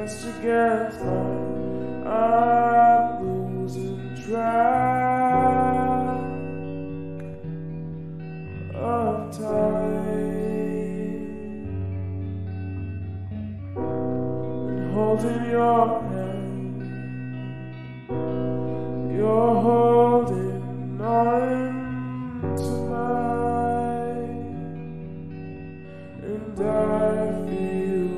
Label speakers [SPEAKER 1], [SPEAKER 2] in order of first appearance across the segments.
[SPEAKER 1] us together. I'm losing track of time. And holding your hand, you're holding on to mine, and I feel.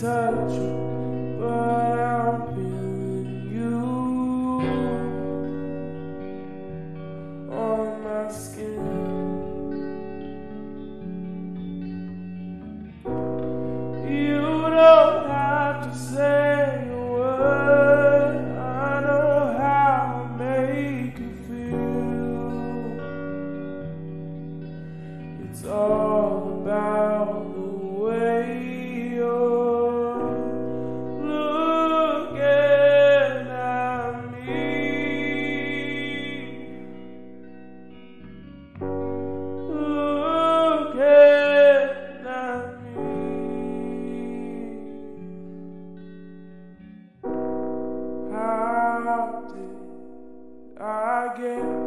[SPEAKER 1] touch you, but I'm feeling you on my skin. You don't have to say a word. I know how to make you feel. It's all about. again.